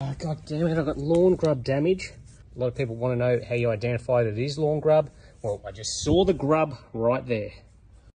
Oh, God damn it, I've got lawn grub damage. A lot of people want to know how you identify that it is lawn grub. Well, I just saw the grub right there.